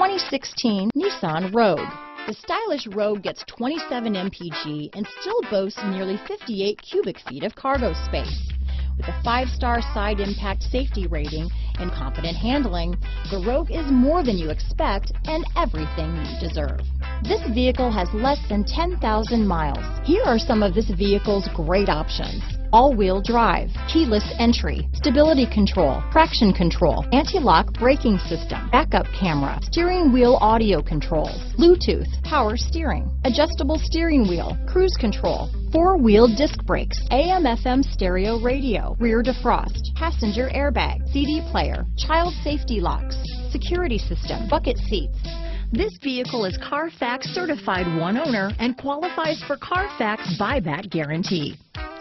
2016 Nissan Rogue. The stylish Rogue gets 27 mpg and still boasts nearly 58 cubic feet of cargo space. With a five-star side impact safety rating and confident handling, the Rogue is more than you expect and everything you deserve. This vehicle has less than 10,000 miles. Here are some of this vehicle's great options all-wheel drive, keyless entry, stability control, traction control, anti-lock braking system, backup camera, steering wheel audio controls, Bluetooth, power steering, adjustable steering wheel, cruise control, four-wheel disc brakes, AM FM stereo radio, rear defrost, passenger airbag, CD player, child safety locks, security system, bucket seats. This vehicle is Carfax certified one owner and qualifies for Carfax buyback guarantee.